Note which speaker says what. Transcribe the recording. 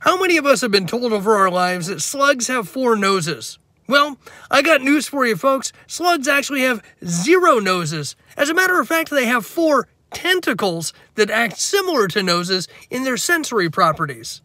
Speaker 1: How many of us have been told over our lives that slugs have four noses? Well, I got news for you folks. Slugs actually have zero noses. As a matter of fact, they have four tentacles that act similar to noses in their sensory properties.